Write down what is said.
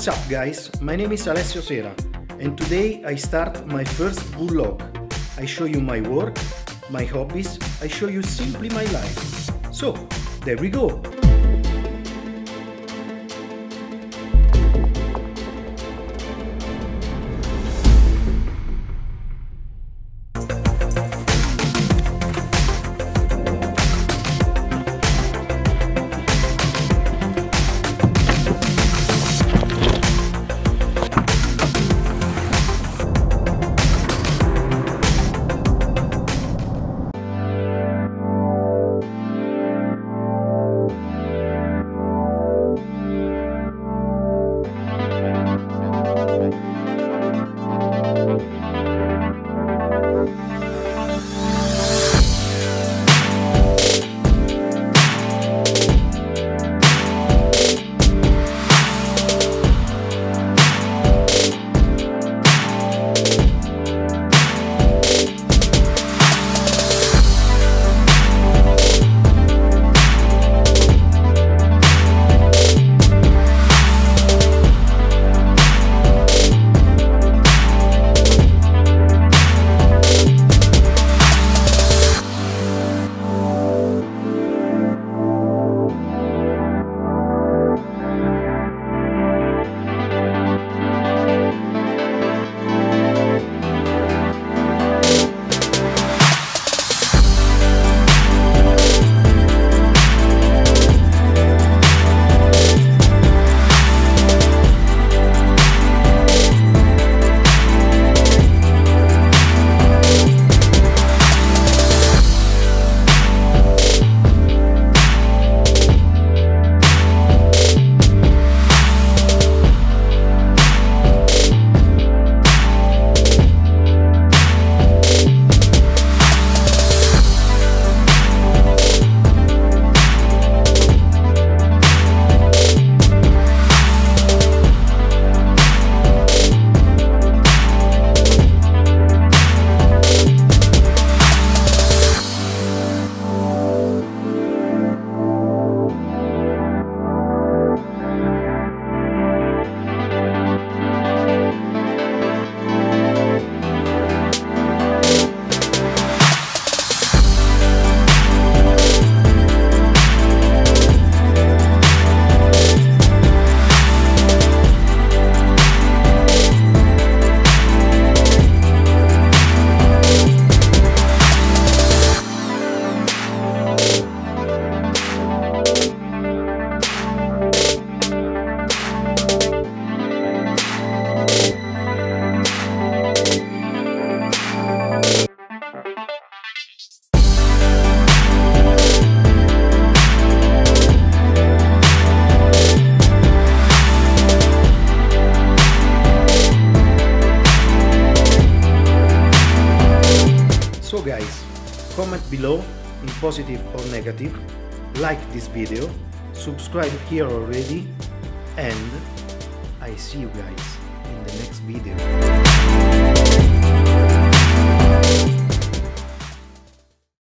What's up guys, my name is Alessio Sera and today I start my first vlog. I show you my work, my hobbies, I show you simply my life. So, there we go! Comment below in positive or negative, like this video, subscribe here already, and I see you guys in the next video.